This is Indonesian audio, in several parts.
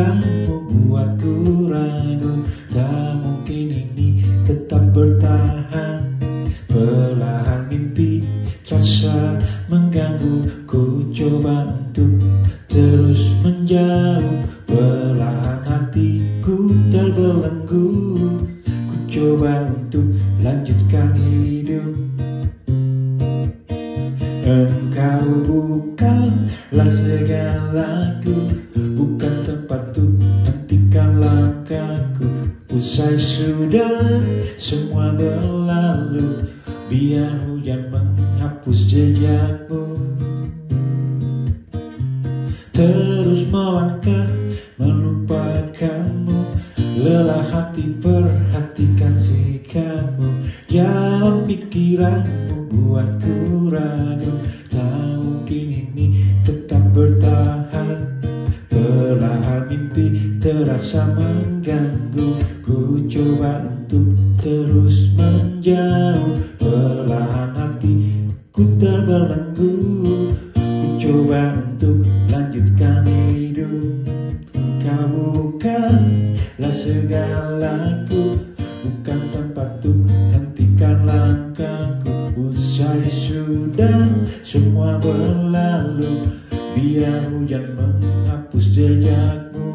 yang membuatku ragu. Tak mungkin ini tetap bertahan. Perlahan mimpi terasa mengganggu. Ku coba untuk terus menjauh. Perlahan hatiku terbelenggu Ku coba untuk lanjutkan hidup. Engkau bukanlah segalaku. Bukan Usai sudah semua berlalu Biar hujan menghapus jejakmu Terus melangkah melupakanmu. Lelah hati perhatikan sikapmu. Jalan pikiranmu buatku ragu Mimpi terasa mengganggu Ku coba untuk terus menjauh. Perlahan hati ku terbelenggu Ku coba untuk lanjutkan hidup. Kau bukanlah segalaku Bukan tempat untuk hentikan langkahku. Usai sudah semua berlalu Biar hujan menghapus jejakmu.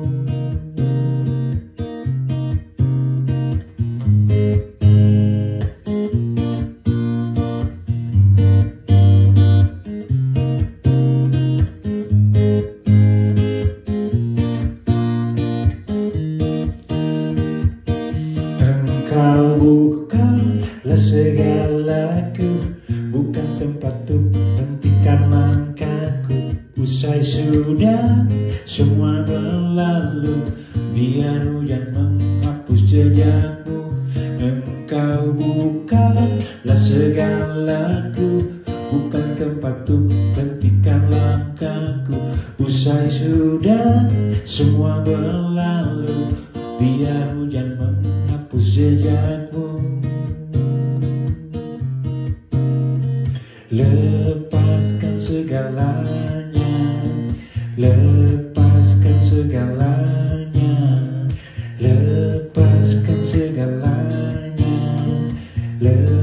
Engkau bukanlah segalaku Bukan tempat langkahku Usai sudah semua berlalu Biar hujan menghapus jejakmu Engkau bukanlah segalaku. Bukan tempat untuk hentikan langkahku. Usai sudah semua berlalu. Biar hujan menghapus jejakmu Lepaskan segalanya Lepaskan segalanya. Lepaskan segalanya. Lepaskan